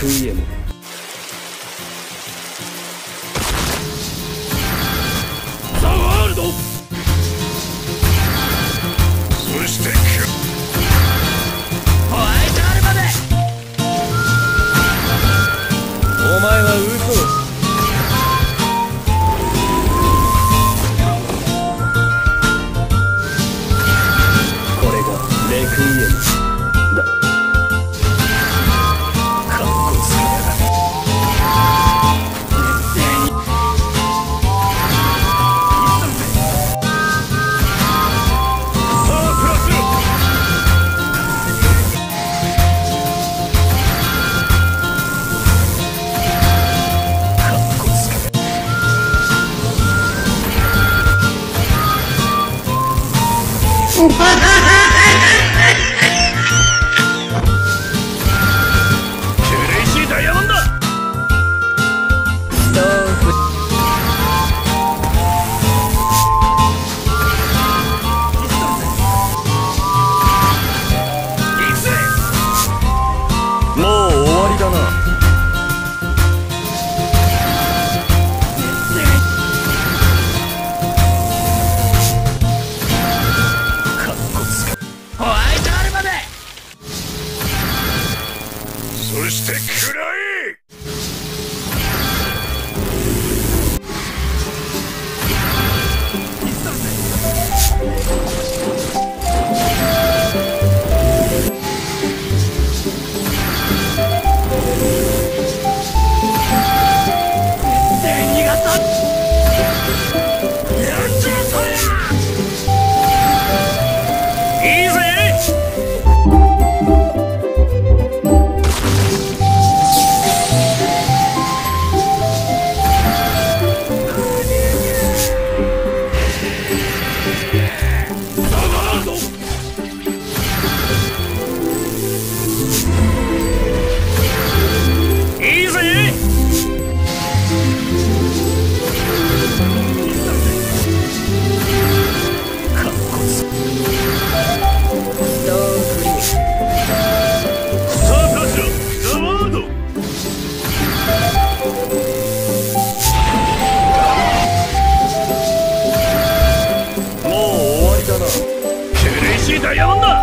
ザ・ワールド。そしてホワイトアルバムお前は嘘を Uh. が山んだ